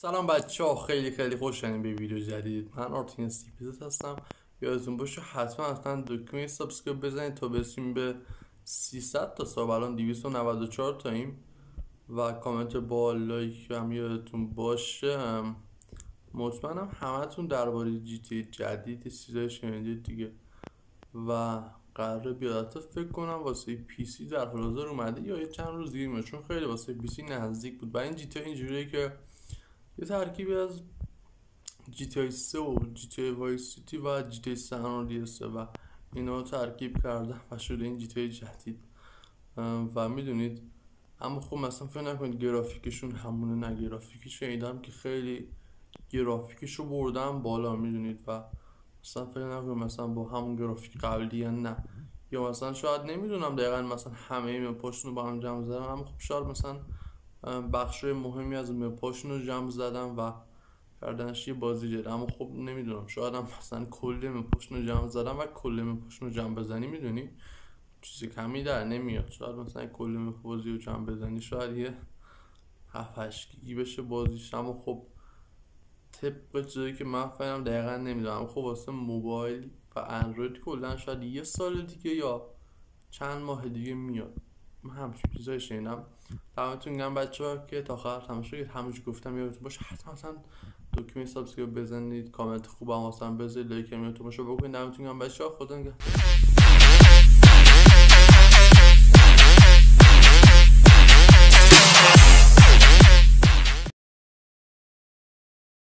سلام بچه ها خیلی خیلی خوش به ویدیو جدید. من آرتین سیپیزت هستم. یادتون باشه حتما حتما دکمه subscribe بزنید تا برسیم به 300 تا sub الان 294 تاییم. و کامنت با لایک هم یادتون باشه. مطمئنم همتون درباره GTA جدید چیزای شنیدید دیگه. و قراره بیاد. فکر کنم واسه PC در حال حاضر اومده یا یه چند روز دیگه چون خیلی واسه PC نزدیک بود. و این GTA اینجوریه که یه ترکیبی از تی 3 و تی وای سیتی و جی تی سن و اینا ترکیب کردن و شده این تی جدید. و می‌دونید اما خب مثلا فکر نکنید گرافیکشون همونه نه گرافیکی شنیدم که خیلی گرافیکشو بردم بالا می‌دونید و مثلا فکر نکنید مثلا با همون گرافیک قبلی یا نه. یا مثلا شاید نمی‌دونم دقیقا مثلا همه این پشتون رو با هم جمع زدم اما خب شاید مثلا بخش مهمی از مپاشون رو جمع زدم و کردنش یه بازی جده اما خب نمی‌دونم شاید هم مثلا کل مپاشون رو جمع زدم و کل مپاشون رو جمع بزنی می‌دونی؟ چیزی کمی در نمیاد. شاید مثلا کل مپازی رو جمع بزنی شاید یه 7 گیگی بشه بازیش. اما خب طبق چیزی که من فهمم دقیقا نمی‌دونم. خب واسه موبایل و اندروید کلا شاید یه سال دیگه یا چند ماه دیگه میاد. من همچین چیزایی شنیدم. دمتون گرم بچه ها که تا آخر تماشا کرد همونجور گفتم یادتون باشه حتما مثلا دکمه subscribe بزنید کامنت خوبم واسم بذارید لایک هم یادتون باشه. بکنید دمتون گرم بچه ها خدا نگهدار.